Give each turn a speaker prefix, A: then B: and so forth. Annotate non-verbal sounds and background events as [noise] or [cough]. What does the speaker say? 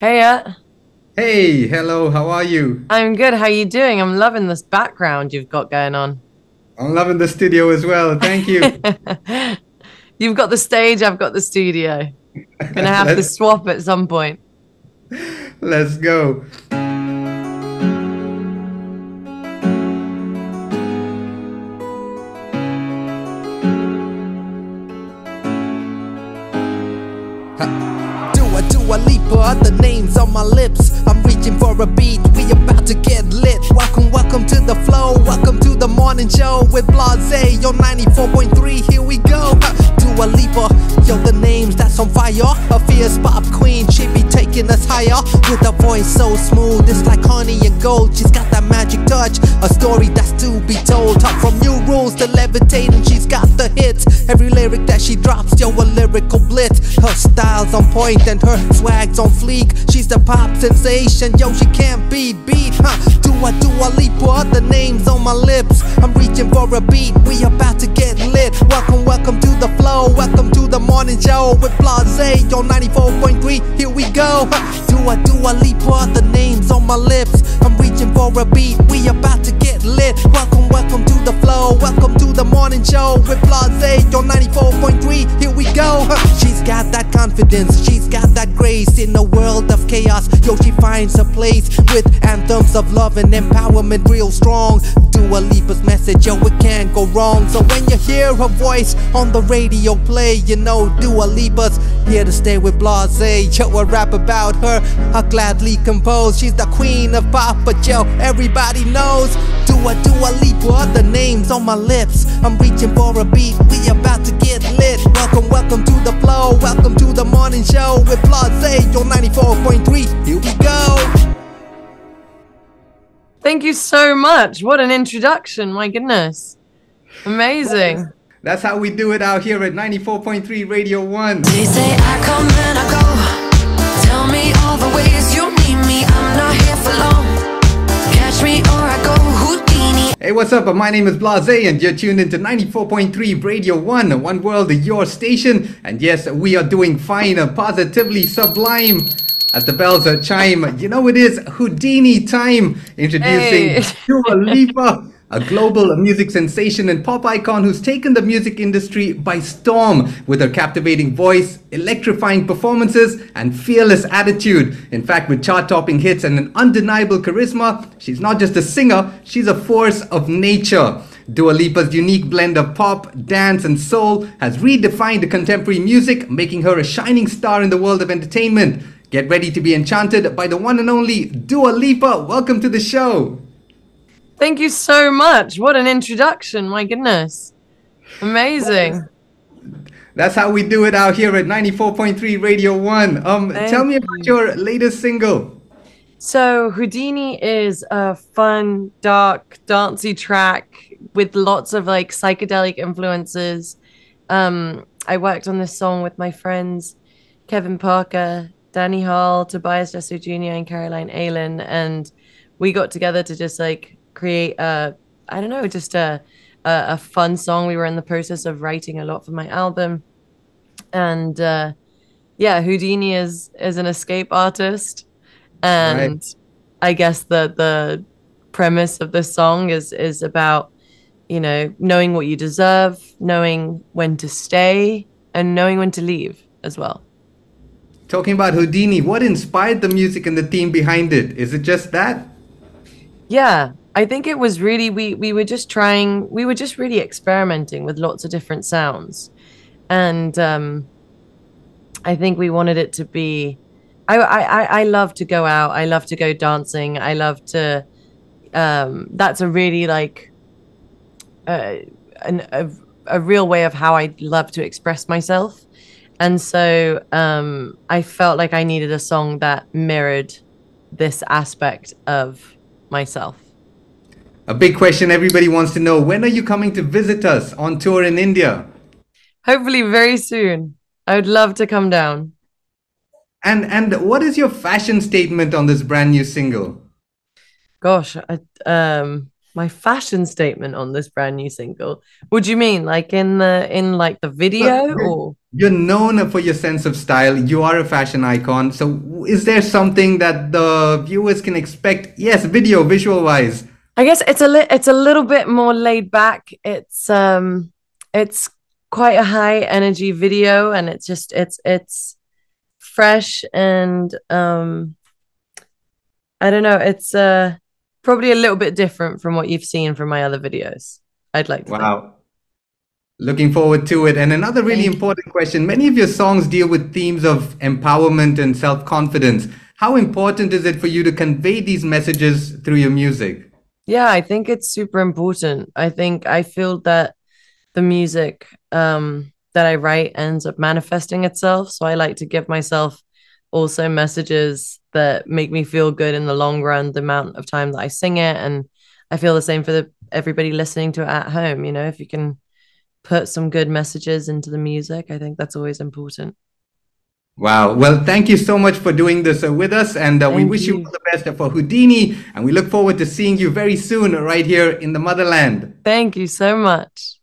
A: Hey, uh,
B: Hey, hello, how are you?
A: I'm good. How are you doing? I'm loving this background you've got going on.
B: I'm loving the studio as well. Thank you. [laughs]
A: You've got the stage, I've got the studio. [laughs] Gonna have to swap at some point. [laughs]
B: let's go.
C: Do a Dua Lipa, the names on my lips. I'm reaching for a beat, we about to get lit. Welcome, welcome to the flow, welcome to the morning show with BlaaZe on 94.3. Here we go. Dua Lipa, yo, the names that's on fire. A fierce pop queen, she be taking us higher. With a voice so smooth, it's like honey and gold. She's magic touch, a story that's to be told. Talk from new rules to levitating, she's got the hits. Every lyric that she drops, yo, a lyrical blitz. Her style's on point and her swag's on fleek. She's the pop sensation, yo, she can't be beat, huh? Do I do a leap? What the names on my lips? I'm reaching for a beat, we about to get lit. Welcome, welcome to the flow, welcome to the morning show with BlaaZe on 94.3. Here we go. Huh? Do I do a leap? What the names my lips? I'm reaching for a beat, we about to get lit. Welcome, welcome to the flow, welcome to the morning show with BlaaZe on 94.3. Here we go. She's got that confidence, she's got that grace in a world of chaos. Yo, she finds a place with anthems of love and empowerment real strong. Dua Lipa's message, yo, it can't go wrong. So when you hear her voice on the radio play, you know Dua Lipa's here to stay with BlaaZe. Yo, a rap about her, I gladly compose. She's the queen of pop, but yo, everybody knows Dua Dua Lipa, the names on my lips. I'm reaching for a beat, we about to get lit. Welcome, welcome to the flow, welcome to the morning show with Blase on 94.3. Here we go.
A: Thank you so much. What an introduction. My goodness. Amazing.
B: That's how we do it out here at 94.3 Radio 1.
D: They say I come and I go. Tell me all the ways you need me. I'm not here for long. Catch me or I go Houdini.
B: Hey, what's up? My name is BlaaZe, and you're tuned into 94.3 Radio 1, One World, your station. And yes, we are doing fine, positively sublime. As the bells uh, chime, you know it is Houdini time. Introducing
A: Hey.
B: Dua Lipa, [laughs] a global music sensation and pop icon who's taken the music industry by storm with her captivating voice, electrifying performances, and fearless attitude. In fact, with chart-topping hits and an undeniable charisma, she's not just a singer, she's a force of nature. Dua Lipa's unique blend of pop, dance, and soul has redefined contemporary music, making her a shining star in the world of entertainment. Get ready to be enchanted by the one and only Dua Lipa. Welcome to the show.
A: Thank you so much. What an introduction. My goodness. Amazing.
B: That's how we do it out here at 94.3 Radio 1. Um,
A: Thank
B: tell me about your latest single.
A: So Houdini is a fun, dark, dancey track with lots of like psychedelic influences. Um, I worked on this song with my friends Kevin Parker, Danny Harle, Tobias Jesso Jr., and Caroline Ailin, and we got together to just like create a, I don't know, just a, a a fun song. We were in the process of writing a lot for my album, and uh, yeah, Houdini is is an escape artist, and I guess the the premise of this song is is about you know knowing what you deserve, knowing when to stay, and knowing when to leave as well.
B: Talking about Houdini, what inspired the music and the theme behind it? Is it just that?
A: Yeah, I think it was really we we were just trying we were just really experimenting with lots of different sounds, and um, I think we wanted it to be. I I I love to go out. I love to go dancing. I love to. Um, that's a really like. Uh, an, a a real way of how I love to express myself, and so um, I felt like I needed a song that mirrored this aspect of myself.
B: A big question everybody wants to know when are you coming to visit us on tour in India?
A: Hopefully, very soon. I would love to come down.
B: And and what is your fashion statement on this brand new single?
A: Gosh, I, um, my fashion statement on this brand new single. What do you mean? Like in the in like the video or
B: you're known for your sense of style. You are a fashion icon. So is there something that the viewers can expect? Yes, video, visual wise.
A: I guess it's a li- it's a little bit more laid back. It's um it's quite a high energy video and it's just it's it's fresh and um I don't know, it's uh probably a little bit different from what you've seen from my other videos. I'd like to
B: Wow.
A: think.
B: Looking forward to it. And another really important question. Many of your songs deal with themes of empowerment and self-confidence. How important is it for you to convey these messages through your music?
A: Yeah, I think it's super important. I think I feel that the music um, that I write ends up manifesting itself. So I like to give myself also messages that make me feel good in the long run, the amount of time that I sing it. And I feel the same for the everybody listening to it at home. You know, if you can put some good messages into the music, I think that's always important.
B: Wow. Well, thank you so much for doing this uh, with us. And uh, we wish you
A: you.
B: all the best for Houdini. And we look forward to seeing you very soon right here in the motherland.
A: Thank you so much.